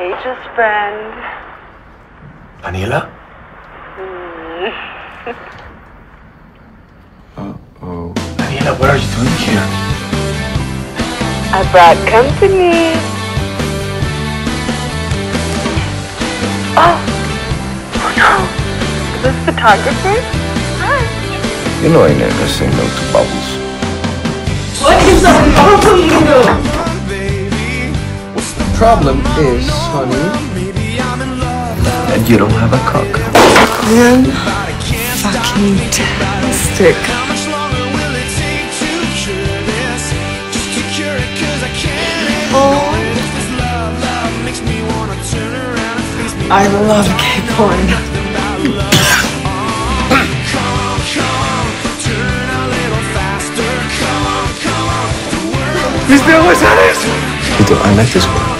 Page's friend. Daniela? Mm. Uh-oh. Daniela, what are you doing here? I brought company. Oh, oh no. Is this photographer? Hi. You know I never say no to bubbles. What is a bubble? The problem is, honey, that you don't have a cock. Man, fucking tastic. Oh. I love gay porn. Is that what that is? You do, I like this one.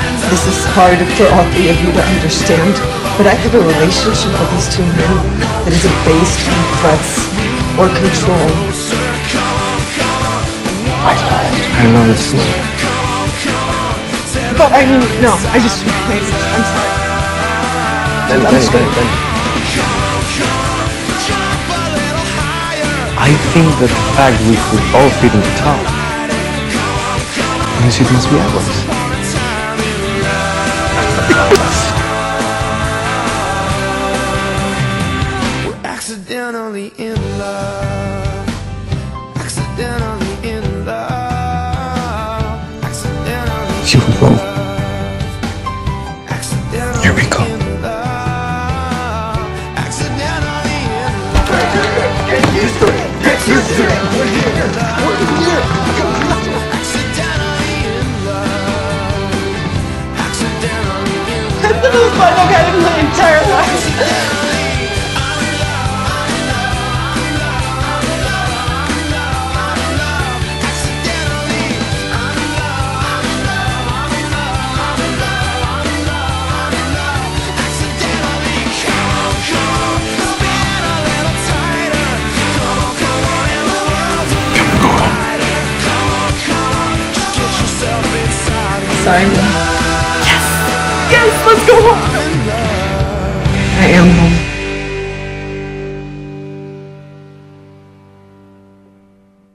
this is hard for all three of you to understand, but I have a relationship with these two men that isn't based on threats or control. I love it so. But I mean, no, I just, I'm sorry. Then, then, then, then. I think that the fact we could all fit in the top means it must be ours. In love. Accidentally in love. Accidentally. Here we go. Accidentally Here we go. in love. Accidentally in love. Accidentally Sorry. Yes! Yes, let's go! I am.